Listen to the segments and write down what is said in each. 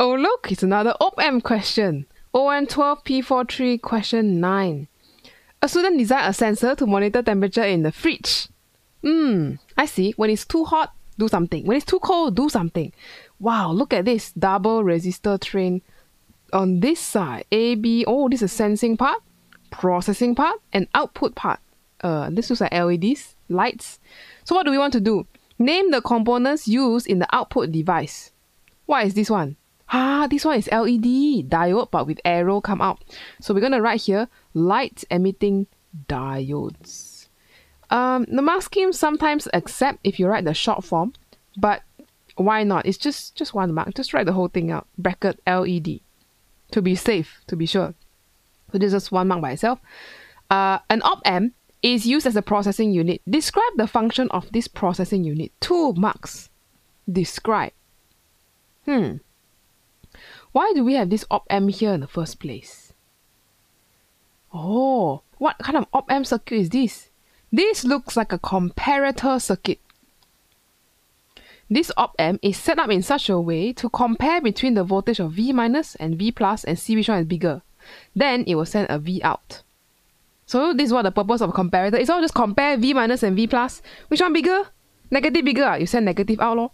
Oh, look, it's another op-amp question. ON12P43 question 9. A student designed a sensor to monitor temperature in the fridge. Hmm, I see. When it's too hot, do something. When it's too cold, do something. Wow, look at this double resistor train on this side. A, B, oh, this is sensing part, processing part, and output part. Uh, this looks like LEDs, lights. So what do we want to do? Name the components used in the output device. What is this one? Ah, this one is LED diode, but with arrow come out. So we're gonna write here light emitting diodes. Um, the mark scheme sometimes accept if you write the short form, but why not? It's just just one mark. Just write the whole thing out. Bracket LED to be safe, to be sure. So this is one mark by itself. Uh, an op amp is used as a processing unit. Describe the function of this processing unit. Two marks. Describe. Hmm. Why do we have this op-amp here in the first place? Oh, what kind of op-amp circuit is this? This looks like a comparator circuit. This op-amp is set up in such a way to compare between the voltage of V minus and V plus and see which one is bigger. Then it will send a V out. So this is what the purpose of a comparator. It's all just compare V minus and V plus. Which one bigger? Negative bigger. Ah, you send negative out lor.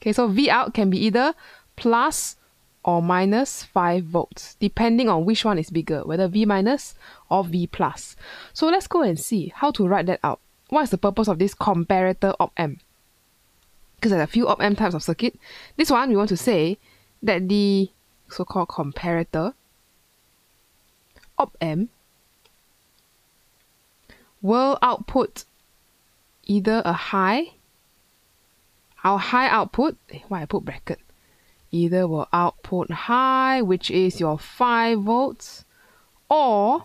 Okay, so V out can be either plus or minus 5 volts, depending on which one is bigger, whether V minus or V plus. So let's go and see how to write that out. What is the purpose of this comparator op-amp? Because there are a few op-amp types of circuit. This one, we want to say that the so-called comparator op-amp will output either a high, our high output, why I put bracket, either will output high, which is your 5 volts, or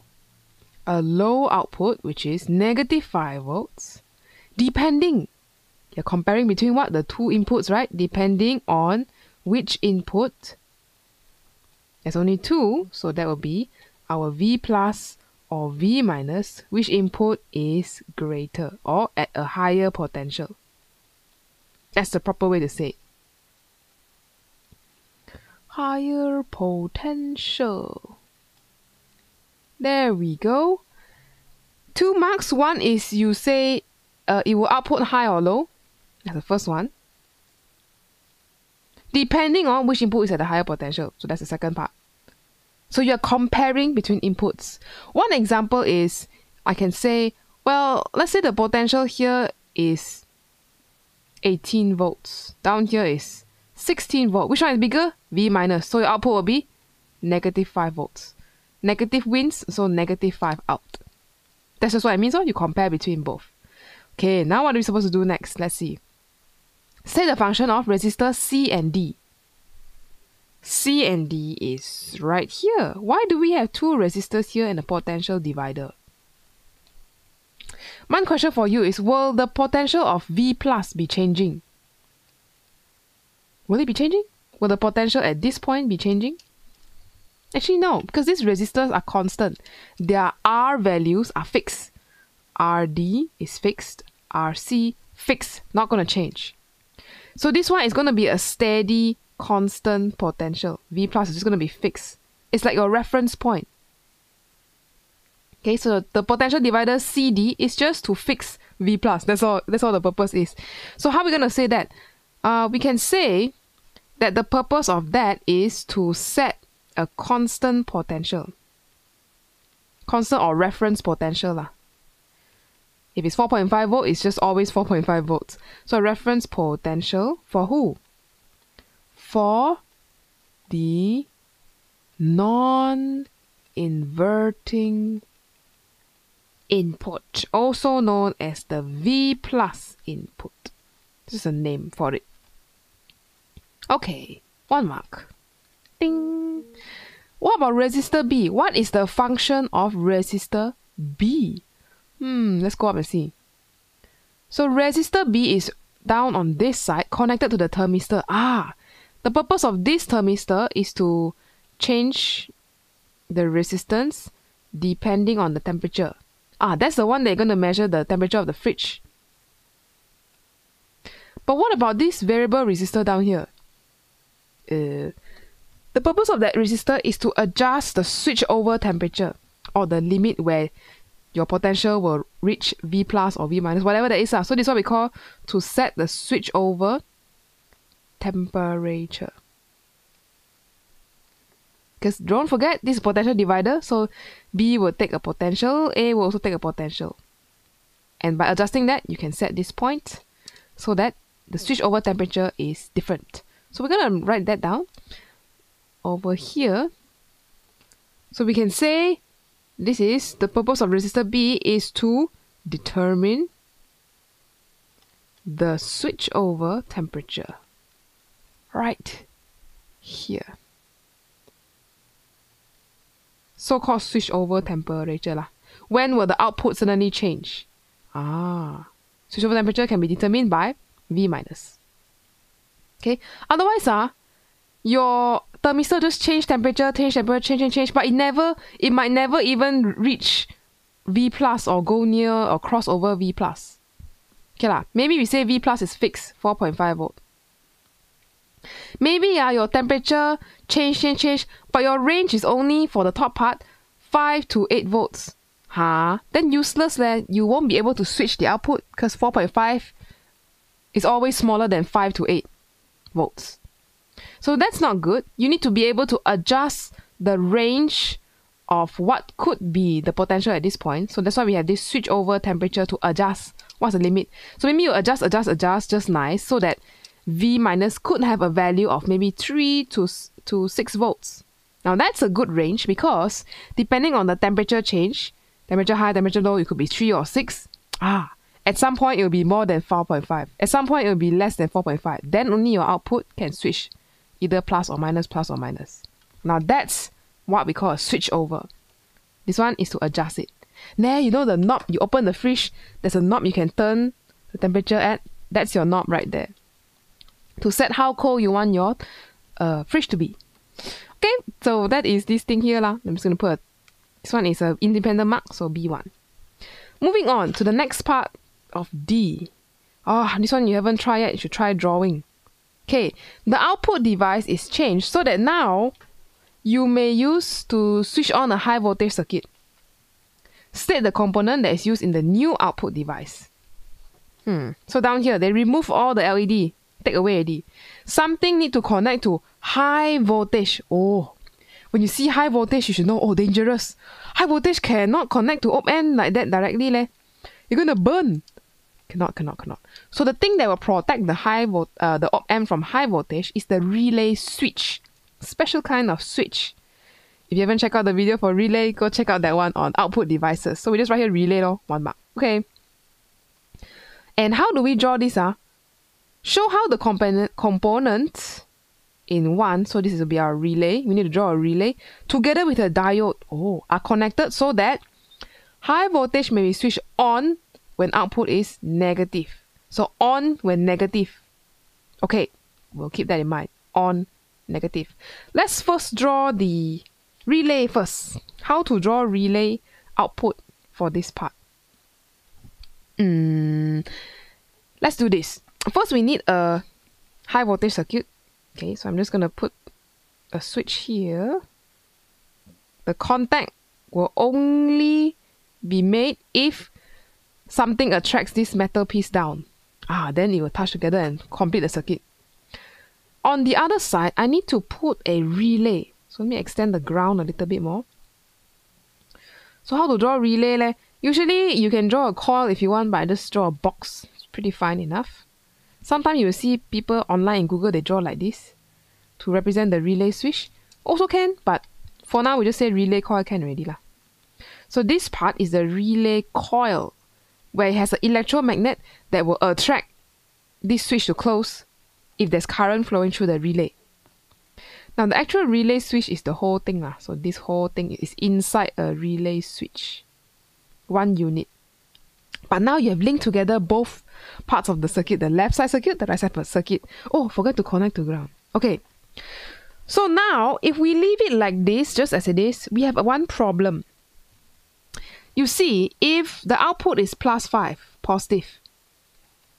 a low output, which is negative 5 volts, depending. You're comparing between what? The two inputs, right? Depending on which input. There's only two, so that will be our V plus or V minus, which input is greater or at a higher potential. That's the proper way to say it higher potential. There we go. Two marks. One is you say uh, it will output high or low. That's the first one. Depending on which input is at the higher potential. So that's the second part. So you're comparing between inputs. One example is I can say, well, let's say the potential here is 18 volts. Down here is 16 volt. Which one is bigger? V minus. So your output will be negative 5 volts. Negative wins, so negative 5 out. That's just what it means. So you compare between both. Okay, now what are we supposed to do next? Let's see. Say the function of resistor C and D. C and D is right here. Why do we have two resistors here and a potential divider? One question for you is, will the potential of V plus be changing? Will it be changing? Will the potential at this point be changing? Actually, no, because these resistors are constant. Their R values are fixed. RD is fixed. RC fixed, not going to change. So this one is going to be a steady, constant potential. V plus is just going to be fixed. It's like your reference point. Okay, so the potential divider CD is just to fix V plus. That's all. That's all the purpose is. So how are we going to say that? Uh, we can say that the purpose of that is to set a constant potential. Constant or reference potential. Lah. If it's 4.5 volt, it's just always 4.5 volts. So reference potential for who? For the non-inverting input, also known as the V plus input. This is a name for it. Okay, one mark. Ding. What about resistor B? What is the function of resistor B? Hmm, let's go up and see. So resistor B is down on this side connected to the thermistor. Ah, the purpose of this thermistor is to change the resistance depending on the temperature. Ah, that's the one they're going to measure the temperature of the fridge. But what about this variable resistor down here? Uh, the purpose of that resistor is to adjust the switchover temperature or the limit where your potential will reach V plus or V minus, whatever that is. Uh. So this is what we call to set the switchover temperature. Because don't forget, this is potential divider, so B will take a potential, A will also take a potential. And by adjusting that, you can set this point so that the switchover temperature is different. So we're going to write that down over here. So we can say this is the purpose of resistor B is to determine the switchover temperature right here. So-called switchover temperature lah. When will the output suddenly change? Ah, switchover temperature can be determined by V minus. Okay, otherwise ah, your thermistor just change temperature, change temperature, change, change, change, but it never, it might never even reach V plus or go near or cross over V plus. Okay lah, maybe we say V plus is fixed, 4.5 volt. Maybe uh, your temperature change, change, change, but your range is only for the top part 5 to 8 volts. Huh? Then useless leh. You won't be able to switch the output because 4.5 is always smaller than 5 to 8 volts. So that's not good. You need to be able to adjust the range of what could be the potential at this point. So that's why we have this switch over temperature to adjust what's the limit. So maybe you adjust, adjust, adjust just nice so that V minus could have a value of maybe 3 to, to 6 volts. Now that's a good range because depending on the temperature change, temperature high, temperature low, it could be 3 or 6. Ah, at some point it will be more than 4.5. At some point it will be less than 4.5. Then only your output can switch either plus or minus, plus or minus. Now that's what we call a switch over. This one is to adjust it. There, you know the knob, you open the fridge, there's a knob you can turn the temperature at. That's your knob right there to set how cold you want your uh, fridge to be. Okay, so that is this thing here. lah. I'm just to put a, this one is an independent mark, so B1. Moving on to the next part of D. Oh, this one you haven't tried yet. You should try drawing. Okay, the output device is changed so that now you may use to switch on a high voltage circuit. State the component that is used in the new output device. Hmm. So down here, they remove all the LED take away already. Something need to connect to high voltage. Oh, when you see high voltage, you should know, oh, dangerous. High voltage cannot connect to op-amp like that directly. Leh. You're going to burn. Cannot, cannot, cannot. So the thing that will protect the high vo- uh, the op-amp from high voltage is the relay switch. Special kind of switch. If you haven't checked out the video for relay, go check out that one on output devices. So we just write here relay, lor, one mark. Okay. And how do we draw this? Uh? show how the component components in one, so this will be our relay. We need to draw a relay together with a diode. Oh, are connected so that high voltage may be switched on when output is negative. So on when negative. Okay, we'll keep that in mind. On negative. Let's first draw the relay first. How to draw relay output for this part. Mm, let's do this first we need a high voltage circuit. Okay, so I'm just gonna put a switch here. The contact will only be made if something attracts this metal piece down. Ah, then it will touch together and complete the circuit. On the other side, I need to put a relay. So let me extend the ground a little bit more. So how to draw relay? Leh? Usually you can draw a coil if you want, but I just draw a box. It's pretty fine enough. Sometimes you will see people online in Google, they draw like this to represent the relay switch. Also can, but for now we just say relay coil can already lah. So this part is the relay coil, where it has an electromagnet that will attract this switch to close if there's current flowing through the relay. Now the actual relay switch is the whole thing lah. So this whole thing is inside a relay switch. One unit. But now you have linked together both parts of the circuit, the left side circuit, the right side circuit. Oh, forgot to connect to ground. Okay. So now, if we leave it like this, just as it is, we have one problem. You see, if the output is plus 5, positive,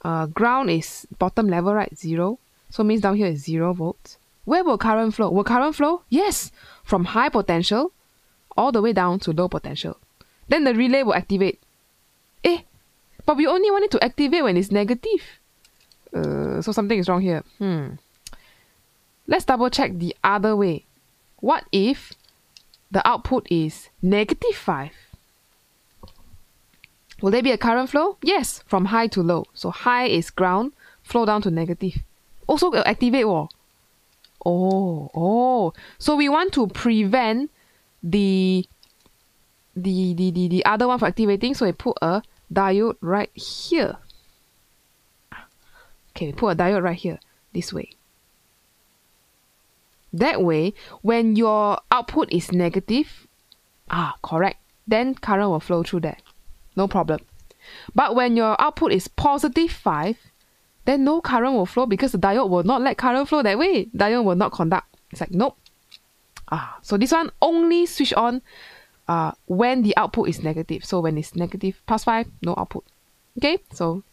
uh, ground is bottom level, right? 0. So means down here is 0 volts. where will current flow? Will current flow? Yes, from high potential all the way down to low potential. Then the relay will activate. Eh, but we only want it to activate when it's negative. Uh, so something is wrong here. Hmm. Let's double check the other way. What if the output is negative 5? Will there be a current flow? Yes, from high to low. So high is ground, flow down to negative. Also activate wall. Oh, oh. So we want to prevent the the, the, the, the other one for activating. So we put a diode right here. Okay, we put a diode right here, this way. That way, when your output is negative, ah, correct, then current will flow through there. No problem. But when your output is positive 5, then no current will flow because the diode will not let current flow that way. Diode will not conduct. It's like, nope. Ah, so this one only switch on uh, when the output is negative. So when it's negative plus 5, no output. Okay, so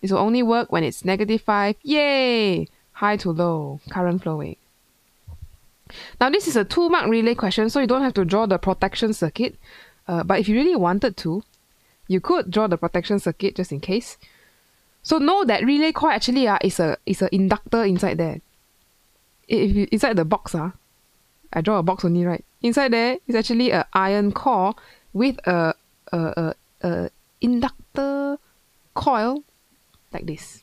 this will only work when it's negative 5. Yay! High to low, current flowing. Now this is a 2 mark relay question, so you don't have to draw the protection circuit. Uh, but if you really wanted to, you could draw the protection circuit just in case. So know that relay coil actually uh, is a is an inductor inside there. If you, inside the box uh, I draw a box only right. Inside there is actually a iron core with a a, a, a inductor coil like this.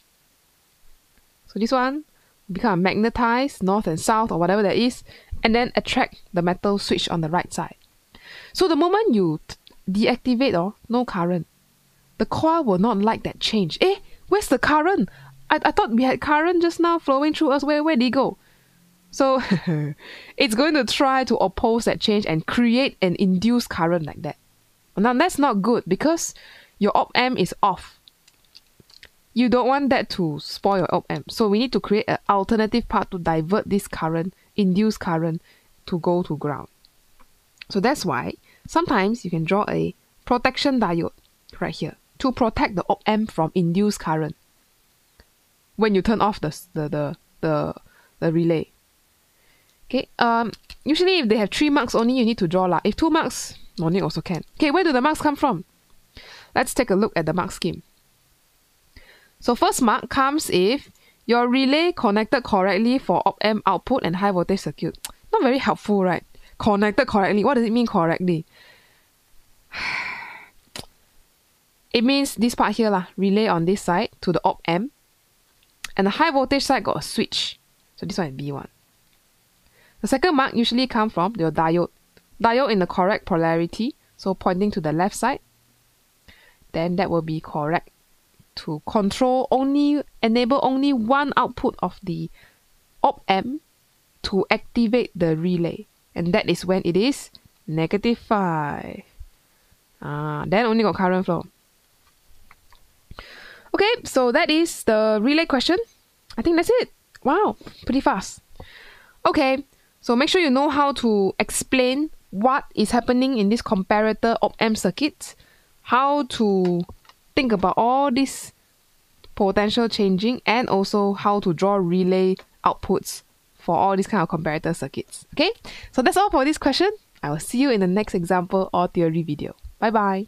So this one become magnetized north and south or whatever that is, and then attract the metal switch on the right side. So the moment you deactivate or oh, no current, the coil will not like that change. Eh, where's the current? I, I thought we had current just now flowing through us. Where where did it go? So it's going to try to oppose that change and create an induced current like that. Now that's not good because your op amp is off. You don't want that to spoil your op amp. So we need to create an alternative part to divert this current, induced current, to go to ground. So that's why sometimes you can draw a protection diode right here to protect the op amp from induced current when you turn off the, the, the, the, the relay. Okay, um, usually if they have three marks only, you need to draw lah. If two marks, no need also can. Okay, where do the marks come from? Let's take a look at the mark scheme. So first mark comes if your relay connected correctly for op-amp output and high voltage circuit. Not very helpful, right? Connected correctly. What does it mean correctly? It means this part here lah, relay on this side to the op-amp. And the high voltage side got a switch. So this one is B1. The second mark usually comes from your diode. Diode in the correct polarity, so pointing to the left side. Then that will be correct to control only, enable only one output of the op amp to activate the relay. And that is when it is negative 5. Ah, then only got current flow. Okay, so that is the relay question. I think that's it. Wow, pretty fast. Okay, so make sure you know how to explain what is happening in this comparator op-amp circuit, how to think about all this potential changing, and also how to draw relay outputs for all these kind of comparator circuits. Okay, so that's all for this question. I will see you in the next example or theory video. Bye bye.